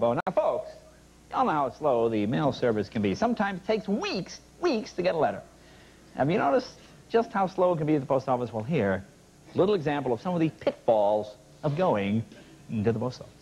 Now, folks, y'all know how slow the mail service can be. Sometimes it takes weeks, weeks to get a letter. Have you noticed just how slow it can be at the post office? Well, here, little example of some of the pitfalls of going to the post office.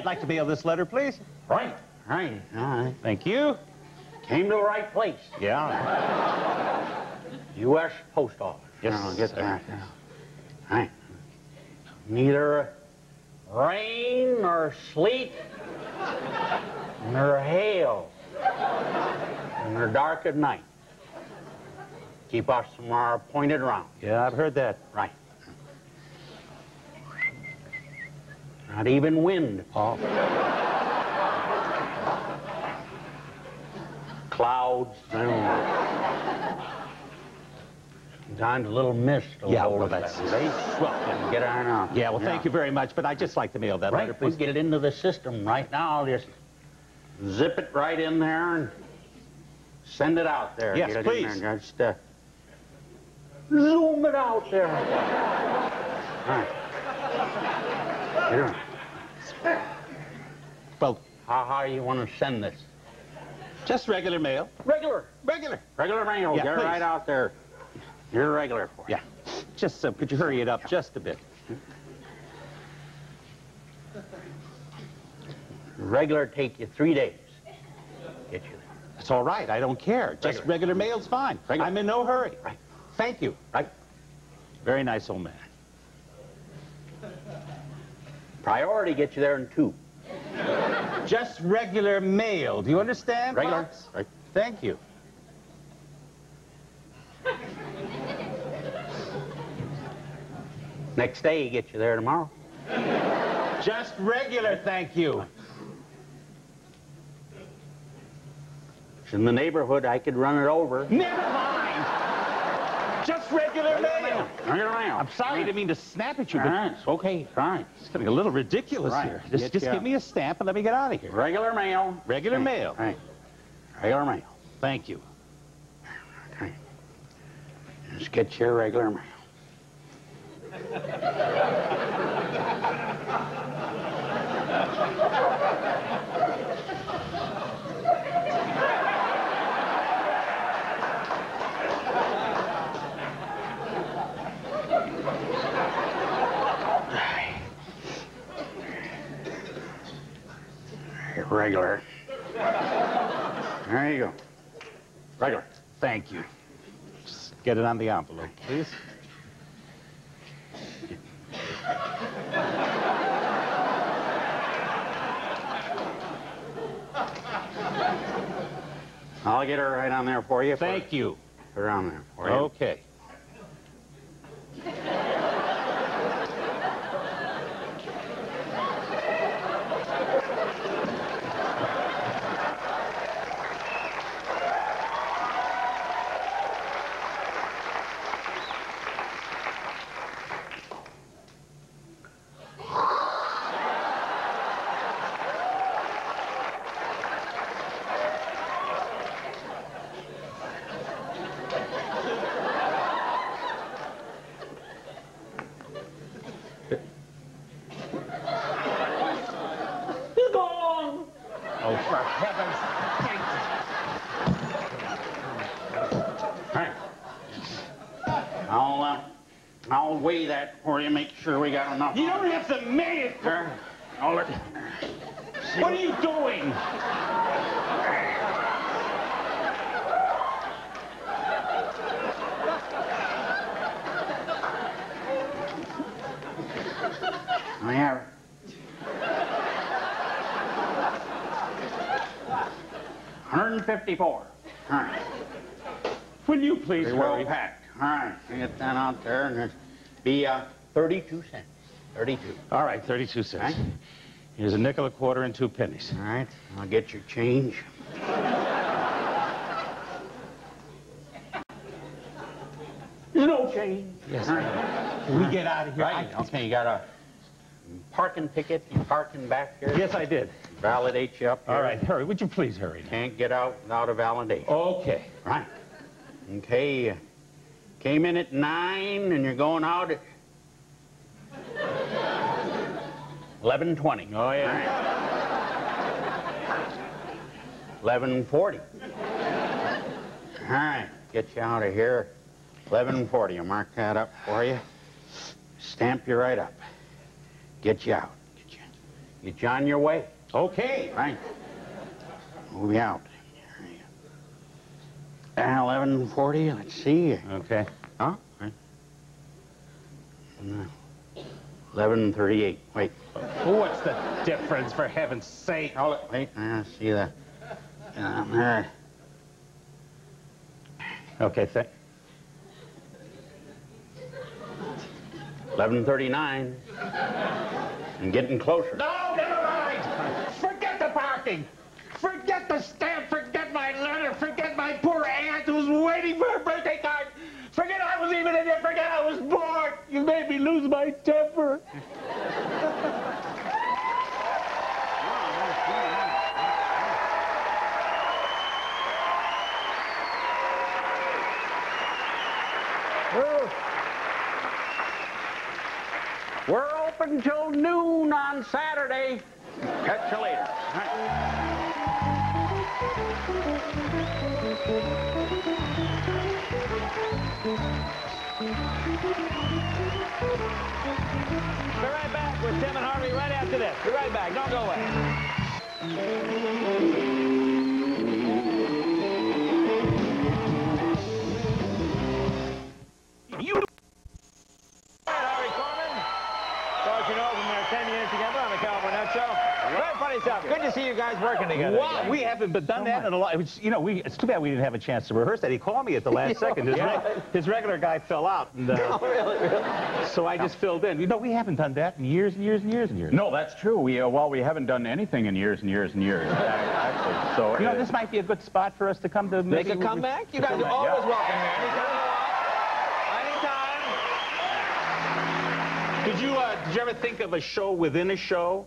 I'd like to mail this letter, please. Right, right, all right. Thank you. Came to the right place. Yeah. U.S. Post Office. Yes, Now, get sir. that. now. Right. Neither rain nor sleet nor hail nor dark at night. Keep us from our appointed round. Yeah, I've heard that. Right. Not even wind. Oh. Clouds. Sometimes a little mist. will Yeah, hold well, us that's- They swell and get on out. Yeah, well, thank you very much, but I'd just like to mail that letter, Right, we please. get it into the system right now. I'll just zip it right in there and send it out there. Yes, Get please. there. Just uh, zoom it out there. Right. Here. How how you want to send this? just regular mail. Regular. Regular. Regular mail. Yeah, Get it please. right out there. You're regular for it. Yeah. Just, so, could you hurry it up just a bit? Regular take you three days. Get you there. That's all right. I don't care. Just Regular. regular mail's fine. Regular. I'm in no hurry. Right. Thank you. Right. Very nice old man. Priority gets you there in two. Just regular mail. Do you understand? Regular. Right. Thank you. Next day he gets you there tomorrow. Just regular, thank you. It's in the neighborhood. I could run it over. Never mind. Just regular mail. Regular mail. I'm sorry, I didn't mean to snap at you, All but right, okay, fine. it's getting a little ridiculous Right. here. Just, Get just ya. give me a stamp and let me get out of here. Regular mail. Regular Right, mail. Right. Regular mail. Thank you. Okay. Just get your regular mail. Regular. There you go. Regular. Thank you. Just get it on the envelope, please. I'll get her right on there for you. Thank you. Put her on there for you. Okay. that for you, make sure we got enough. You don't have to make it. Sir, all it. What are you doing? I have. Hundred and fifty-four. All right. Will you please Very well packed. All right, get that out there and be uh, thirty-two cents. Thirty-two. All right, 32 cents. Right. Here's a nickel, a quarter, and two pennies. All right. I'll get your change. There's no change. Yes. All right. Can we get out of here? Right. I- Okay, you got a parking ticket. You parking back here? Yes, I did. Validate you up here. All right, hurry. Would you please hurry? Can't get out without a validation. Okay. Right. Okay, came in at nine and you're going out at eleven twenty. Oh, yeah. Eleven forty. All right, get you out of here. Eleven forty. I'll mark that up for you. Stamp you right up. Get you out. Get you, get you on your way. Okay. Right. Move you out. Eleven forty. Let's see. Okay. Huh? Eleven thirty-eight. Wait. What's the difference, for heaven's sake? Hold it. Wait. I see that. Um, there. Okay, thank. Eleven thirty-nine. And getting closer. No, never mind. Forget the parking. Forget the stamp. Forget my letter. Forget my poor aunt who's waiting for her birthday card. Forget I was even in there. Forget I was born. You made me lose my temper. We're open till noon on Saturday. Catch you later. Right. Be right back with Tim and Harvey right after this. Be right back. Don't go away. Haven't been done that in a lot. It was, you know, we. It's too bad we didn't have a chance to rehearse that. He called me at the last second. His, Yeah. reg- his regular guy fell out, and uh, really, really. so I just filled in. You know, we haven't done that in years and years and years and years. No, that's true. We, uh, well, we haven't done anything in years and years and years, actually. So, You know, uh, this might be a good spot for us to come to. Make a comeback? You guys are always yeah. welcome here. Anytime you want. Anytime. Did you, uh, did you ever think of a show within a show?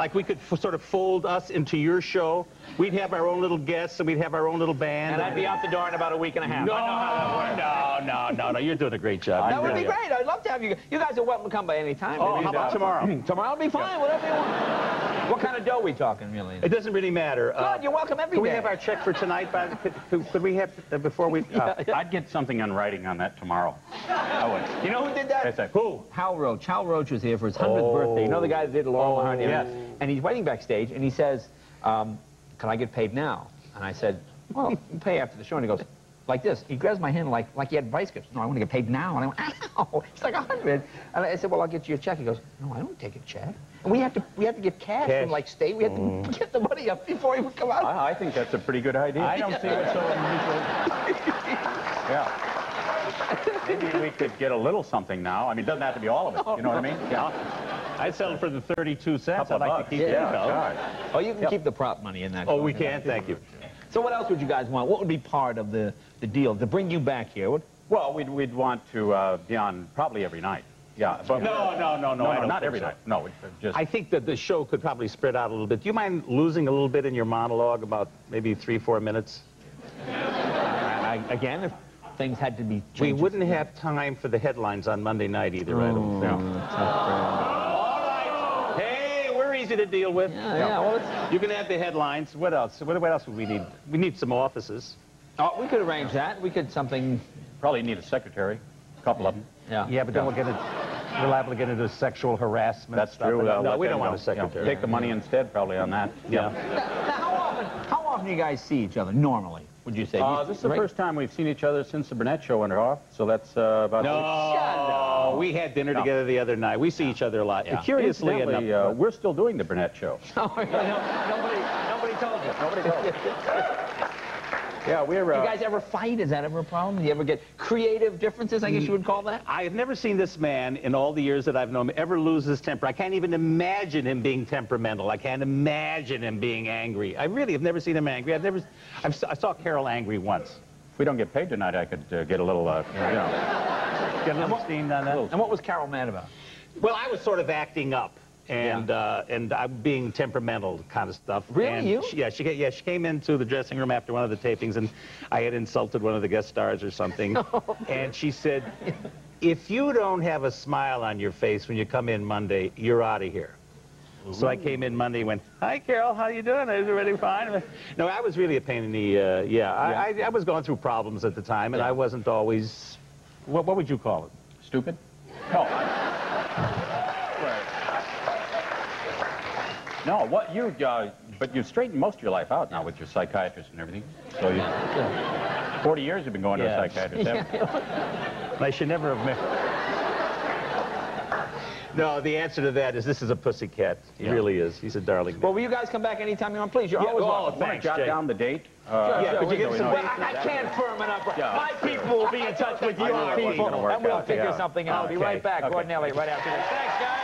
Like we could f- sort of fold us into your show. We'd have our own little guests and we'd have our own little band. And I'd be out the door in about a week and a half. No, I know how that no, no, no, no. You're doing a great job. That would be great. I'd love to have you. You guys are welcome to come by any time. Oh, how about tomorrow? Tomorrow will be fine. Whatever you want. What kind of dough we talking, really? It doesn't really matter. Uh, Good. You're welcome every Can we day. have our check for tonight? By, could, could, could we have uh, before we? Uh, I'd get something on writing on that tomorrow. I would. You know who did that? I- who? Hal Roach. Hal Roach was here for his 100th Oh. birthday. You know the guy that did Laurel Oh, and Hardy? yes. And he's waiting backstage, and he says, um, can I get paid now? And I said, we'll pay after the show. And he goes, like this. He grabs my hand like, like he had vice grips. No, I want to get paid now. And I went, ow. It's like a 100 And I said, well, I'll get you a check. He goes, no, I don't take a check. And we have to, we have to get cash, Cash. from like state. We have to mm. get the money up before he would come out. I, I think that's a pretty good idea. I don't see what's so unusual. Yeah. Maybe we could get a little something now. I mean, it doesn't have to be all of it. You know what I mean? Yeah. I'd settle for the 32 cents. I'd like bucks. to keep yeah, it. though. God. Oh, you can keep the prop money in that. Oh, we can. Thank you. So what else would you guys want? What would be part of the, the deal to bring you back here? What, Well, we'd, we'd want to uh, be on probably every night. Yeah. But No, no, no, no. no, no don't every so. night. No, just. I think that the show could probably spread out a little bit. Do you mind losing a little bit in your monologue, about maybe three, four minutes? I, again, if things had to be changed. We wouldn't have time for the headlines on Monday night either, I don't think. Right. Hey, we're easy to deal with. Yeah, yeah. Well, it's, You can have the headlines. What else? What, what else would we need? We need some offices. oh, we could arrange that. We could something. Probably need a secretary, a couple of them. Yeah. Yeah, but then we'll get it. We're liable to get into sexual harassment. That's stuff. true. Uh, No, we don't want a secretary. Yeah, Take the money instead, probably, on that. Yeah. Now, how often? How often do you guys see each other normally? Would you say? Uh, this is the right? first time we've seen each other since the Burnett show went off, so that's uh, about... No. No, we had dinner No. together the other night. We see each other a lot. Yeah. Curiously enough, uh, we're still doing the Burnett Show. nobody, nobody told you. Nobody knows. yeah, we're. Do Uh, you guys ever fight? Is that ever a problem? Do you ever get creative differences, I guess you would call that? I have never seen this man in all the years that I've known him ever lose his temper. I can't even imagine him being temperamental. I can't imagine him being angry. I really have never seen him angry. I've never. I've, s- I saw Carol angry once. if we don't get paid tonight, I could uh, get a little, uh, you know. Get a little steamed on that. And what was Carol mad about? Well, I was sort of acting up. And uh, and I'm being temperamental kind of stuff. Really, And you? She, yeah, she yeah she came into the dressing room after one of the tapings, and I had insulted one of the guest stars or something, and she said, "If you don't have a smile on your face when you come in Monday, you're out of here." So I came in Monday and went, "Hi, Carol, how you doing? Is everything fine?" No, I was really a pain in the. Uh, yeah, I, I, I was going through problems at the time, and I wasn't always. What, what would you call it? Stupid? No. I- No, what you, uh, but you've straightened most of your life out now with your psychiatrist and everything. So you, 40 years you've been going Yeah. to a psychiatrist. haven't you? I should never have met. No, the answer to that is this is a pussycat. He Yeah. really is. He's a darling. Well, will you guys come back anytime you want, please? You're Yeah, always oh, welcome. thanks, Want to jot Jay. down the date? Uh, Yeah, could you give we some know- Well, I, I can't firm it up. Yeah. My people will be in touch with I know your it wasn't people, gonna work and we'll figure yeah. something out. I'll be right back. Okay. Gordon Elliott, right after this. Thanks, guys.